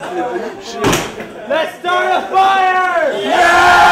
Let's start a fire! Won't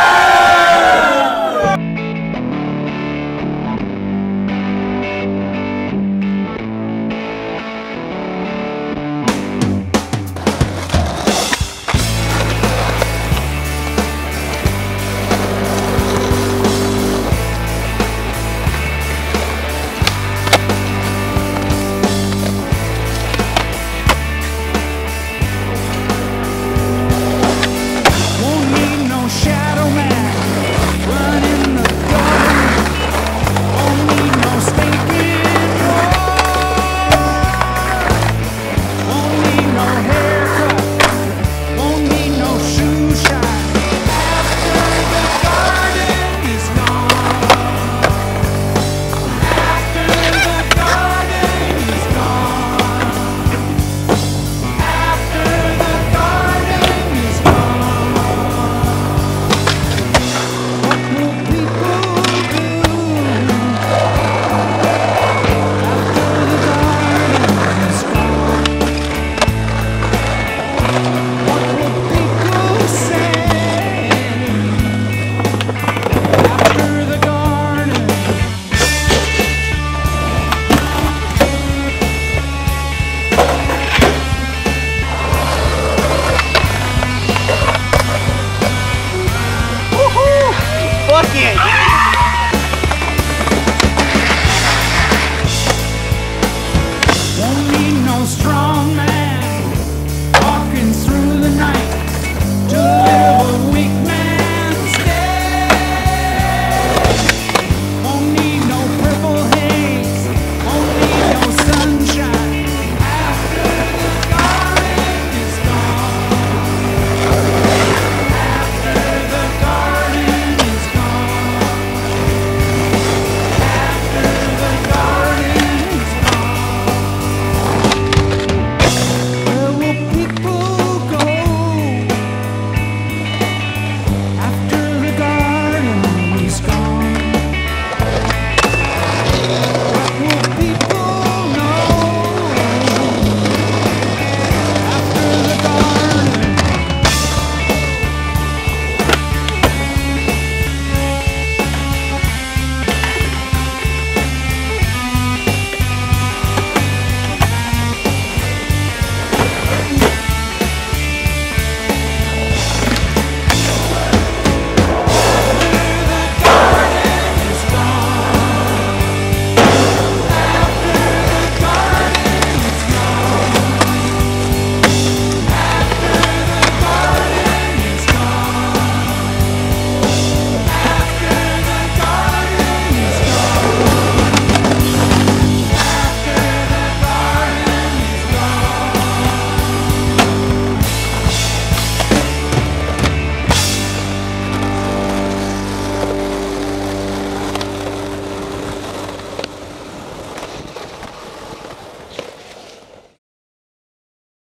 It!